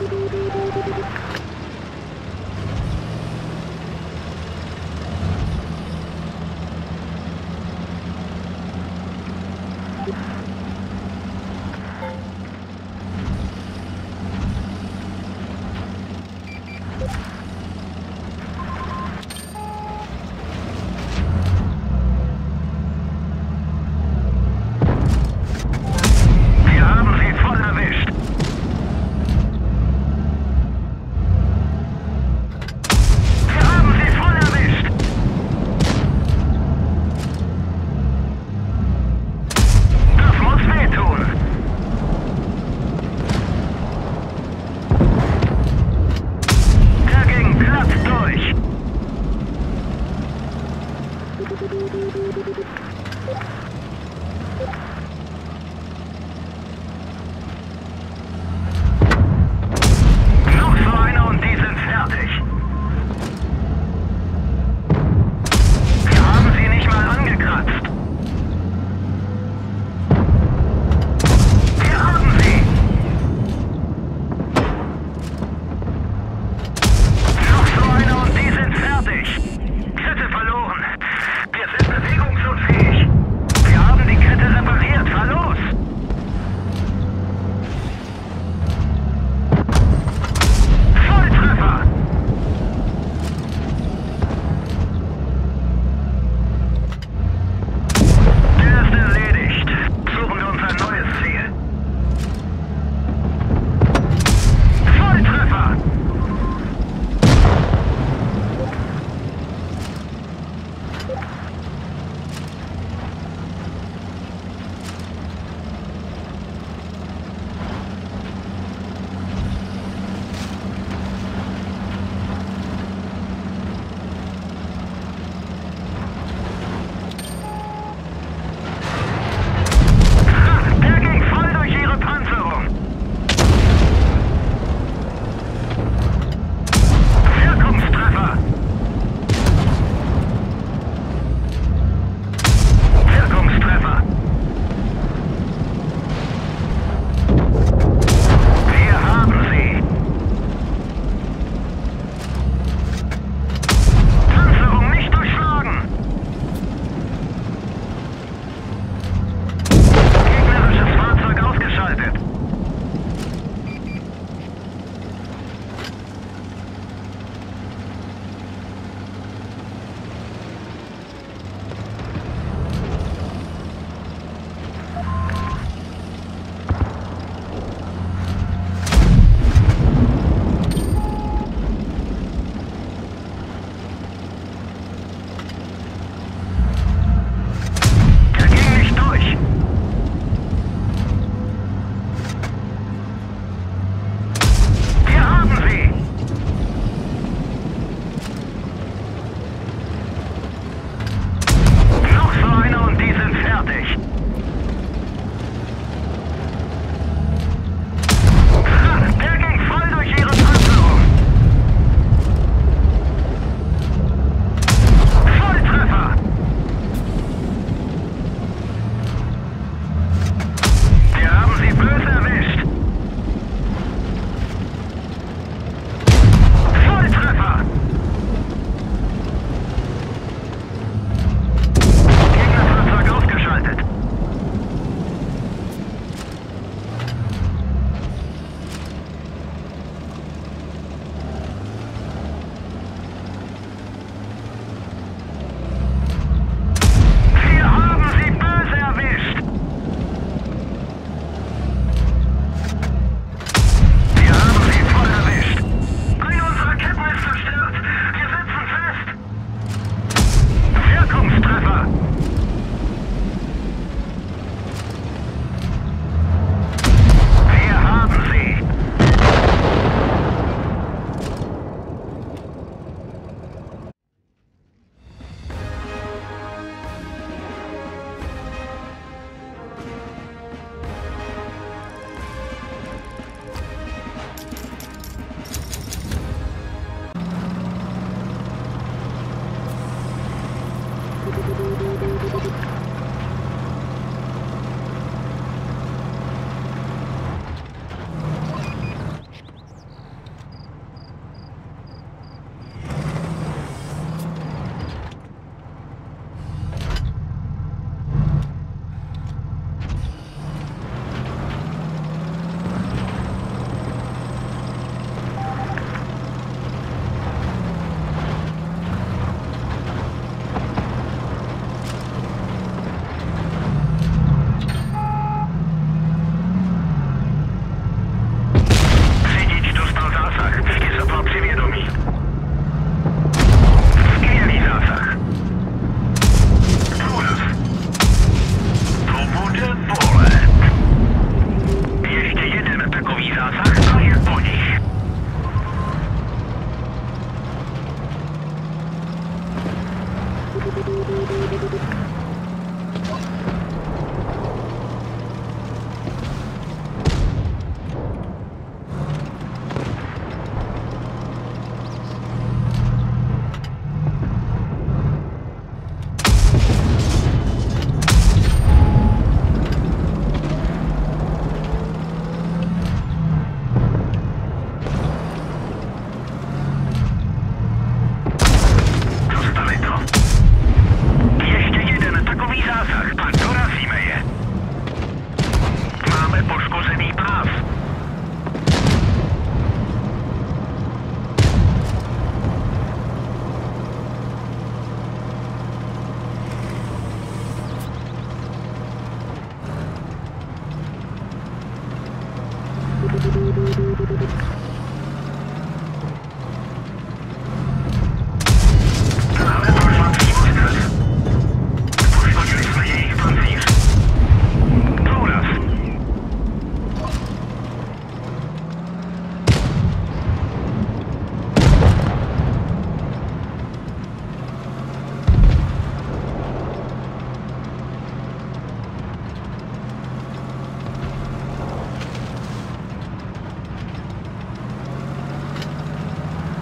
どどどどどど。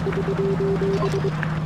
よし!